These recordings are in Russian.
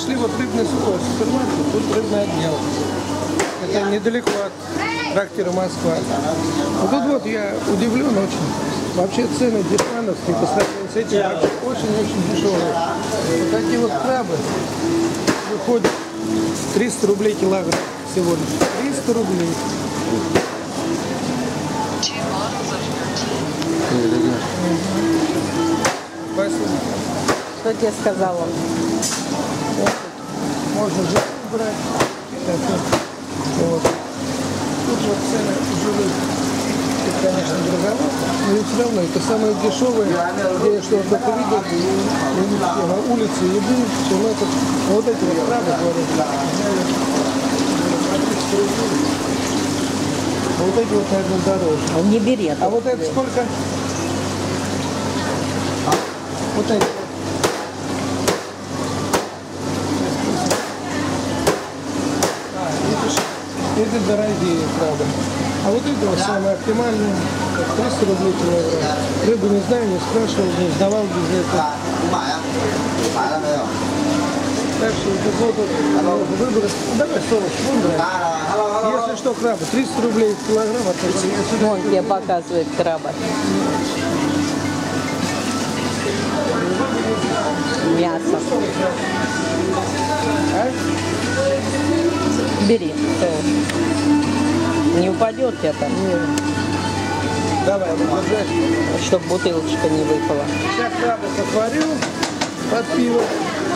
Нашли вот рыбный су- супермаркет, тут рыбный отдел. Это недалеко от трактира Москва. Вот тут вот я удивлен очень. Вообще цены дешмановские по сравнению с этим очень-очень дешевые. Вот такие вот крабы выходят 300 рублей килограмм всего лишь. 300 рублей. Two bottles of Что? Можно же брать. Так вот. Вот. Тут вот цены живых. Это, конечно, дороговато, но все равно это самое дешевое, где я что-то только видел, и на улице еды, чем этот, вот эти вот крабы, говорят, а вот эти вот, наверное, дороже. Он не бери. А вот это сколько? Вот эти. А, это, эти дорогие, правда. А вот этого самое оптимальное, 300 рублей килограмм. Ну, Рыбу не знаю, не спрашивал, не сдавал без этого. Так что вот вот выбор. Давай 40 фунтов. Если что, краба, 300 рублей килограмм. А Вон тебе показывает краба. Мясо. А? Бери. Э, не упадет это, Давай, держать. чтобы бутылочка не выпала. Сейчас краба сотворил под пиво.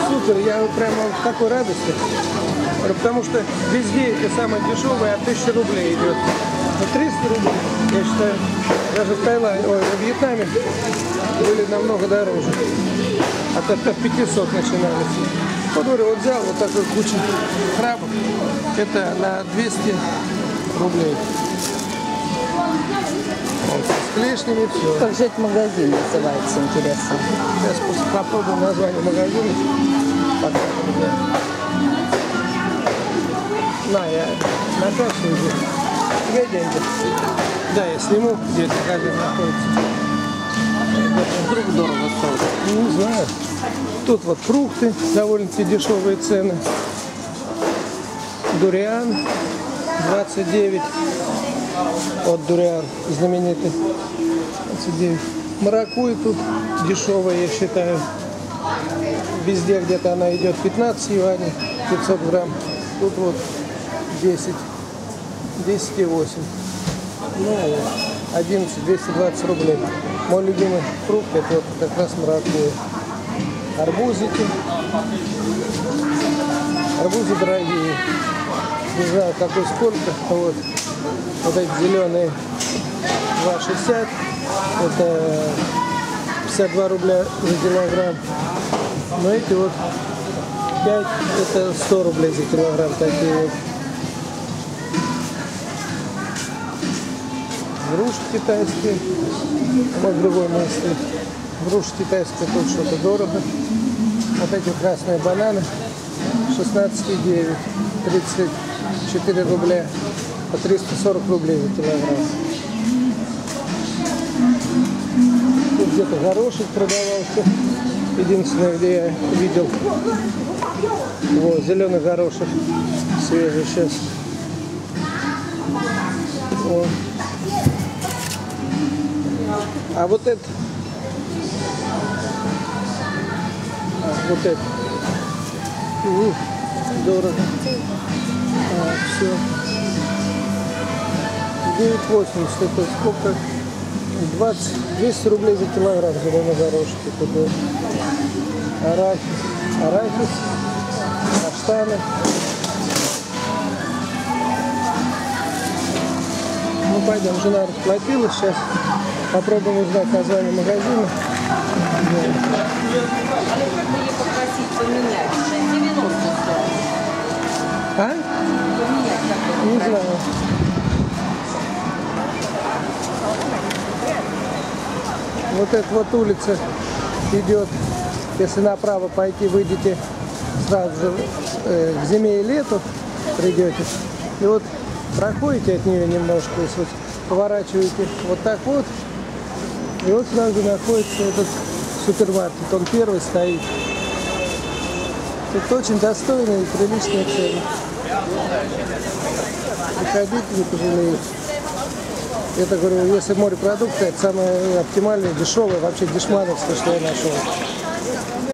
Супер, я прямо в такой радости. Потому что везде это самое дешевое, от 1000 рублей идет. Но 300 рублей, я считаю, даже в Таиланде, ой, в Вьетнаме были намного дороже. От, от, от 500 начинались. Вот говорю, вот взял вот такой кучу крабов. Это на 200 рублей. Вот, с клешнями все. Как же этот магазин называется, интересно? Сейчас попробую название магазина. Пока. На, я на кассу иду. Где деньги? Да, я сниму, где этот магазин находится. Вдруг дорого стоит. Не знаю. Тут вот фрукты, довольно-таки дешевые цены. Дуриан 29. Вот дуриан знаменитый. 29. Маракуй тут дешевая, я считаю. Везде где-то она идет 15 юаней, 500 грамм. Тут вот 10, 10,8. Ну, 11, 220 рублей. Мой любимый фрукт это вот как раз маракуйя. Арбузики. Арбузы дорогие. Не знаю, какой сколько. Вот, вот эти зеленые 2,60. Это 52 рубля за килограмм. Но эти вот 5, это 100 рублей за килограмм. Такие вот. Груши китайские. Вот другое место. Груши китайские тут что-то дорого. Вот эти красные бананы 16,9. 34 рубля. По 340 рублей за килограмм. Тут где-то горошек продавался. Единственное, где я видел. Вот, зеленый горошек. Свежий сейчас. Вот. А вот это. А, вот это. Ух, дорого. А, все. 9,80 это сколько? 20, 200 рублей за килограмм зеленой горошки. Вот. арахис, арахис, каштаны. Ну пойдем, жена расплатилась сейчас. Попробуем узнать название магазина. Или попросить поменять. 6,90 стоит. А? Не знаю. Вот эта вот улица идет, если направо пойти, выйдете сразу же э, к зиме и лету придете. И вот проходите от нее немножко, если вот поворачиваете вот так вот, и вот сразу находится этот супермаркет. Он первый стоит. Тут очень достойные и приличные цены. Приходите, не пожалеете. Это, говорю, если морепродукты, это самое оптимальное, дешевое, вообще дешмановское, что я нашел.